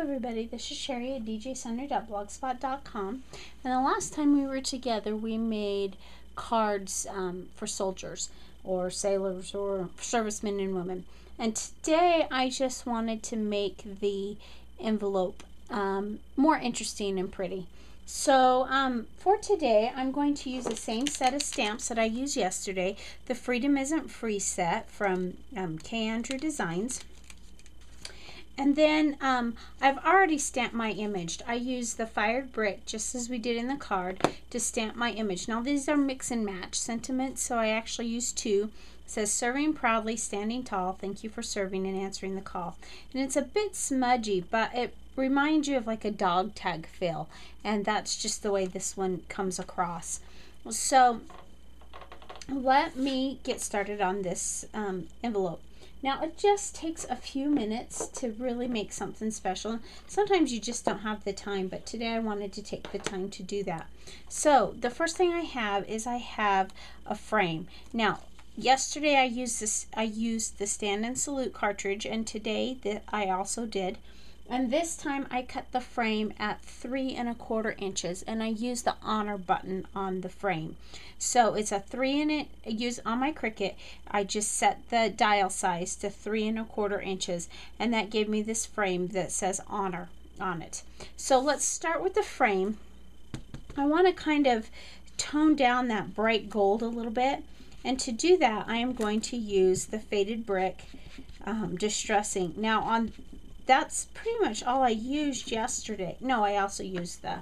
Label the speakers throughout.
Speaker 1: everybody, this is Sherry at djssundries.blogspot.com and the last time we were together we made cards um, for soldiers or sailors or servicemen and women. And today I just wanted to make the envelope um, more interesting and pretty. So um, for today, I'm going to use the same set of stamps that I used yesterday, the Freedom Isn't Free set from um, K. Andrew Designs. And then um, I've already stamped my image. I used the fired brick, just as we did in the card, to stamp my image. Now these are mix and match sentiments, so I actually used two. Says, serving proudly, standing tall, thank you for serving and answering the call. And it's a bit smudgy, but it reminds you of like a dog tag feel. And that's just the way this one comes across. So let me get started on this um, envelope. Now it just takes a few minutes to really make something special. Sometimes you just don't have the time, but today I wanted to take the time to do that. So the first thing I have is I have a frame. Now yesterday I used this I used the stand and salute cartridge and today that I also did and this time I cut the frame at three and a quarter inches and I use the honor button on the frame. So it's a three and it use on my Cricut. I just set the dial size to three and a quarter inches and that gave me this frame that says honor on it. So let's start with the frame. I want to kind of tone down that bright gold a little bit. And to do that, I am going to use the faded brick um, distressing. Now on that's pretty much all I used yesterday. No, I also used the,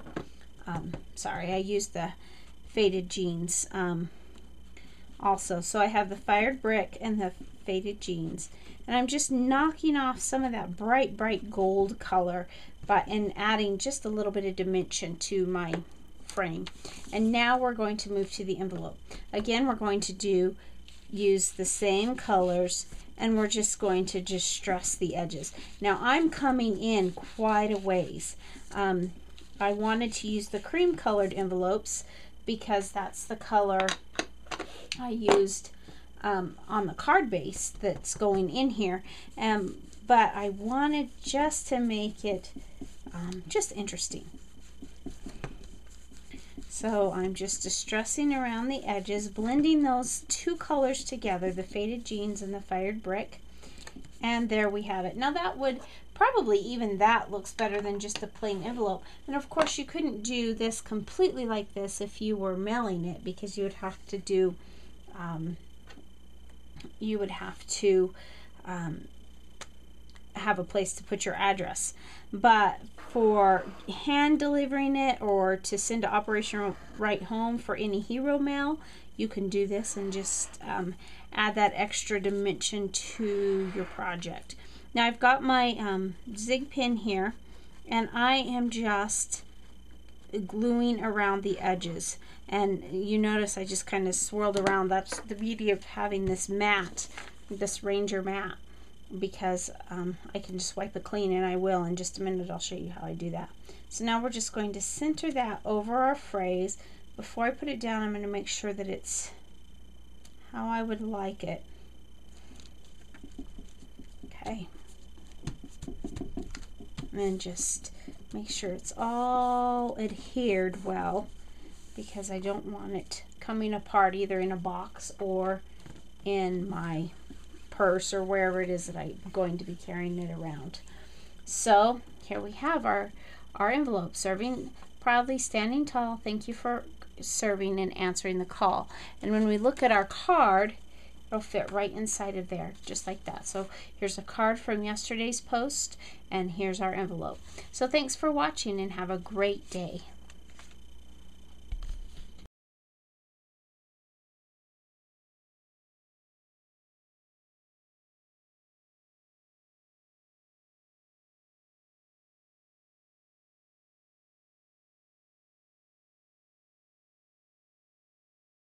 Speaker 1: um, sorry, I used the faded jeans um, also. So I have the fired brick and the faded jeans. And I'm just knocking off some of that bright, bright gold color but and adding just a little bit of dimension to my frame. And now we're going to move to the envelope. Again, we're going to do use the same colors and we're just going to distress the edges. Now I'm coming in quite a ways. Um, I wanted to use the cream colored envelopes because that's the color I used um, on the card base that's going in here. Um, but I wanted just to make it um, just interesting. So I'm just distressing around the edges, blending those two colors together, the faded jeans and the fired brick. And there we have it. Now that would probably even that looks better than just a plain envelope. And of course you couldn't do this completely like this if you were mailing it because you would have to do, um, you would have to um, have a place to put your address. But for hand delivering it or to send to Operation Write Home for any hero mail, you can do this and just um, add that extra dimension to your project. Now I've got my um, zig pin here and I am just gluing around the edges and you notice I just kind of swirled around that's the beauty of having this mat this ranger mat because um, I can just wipe it clean and I will in just a minute. I'll show you how I do that. So now we're just going to center that over our phrase. Before I put it down I'm going to make sure that it's how I would like it. Okay. And just make sure it's all adhered well because I don't want it coming apart either in a box or in my purse or wherever it is that I'm going to be carrying it around. So here we have our, our envelope, serving proudly, standing tall. Thank you for serving and answering the call. And when we look at our card, it'll fit right inside of there, just like that. So here's a card from yesterday's post, and here's our envelope. So thanks for watching and have a great day.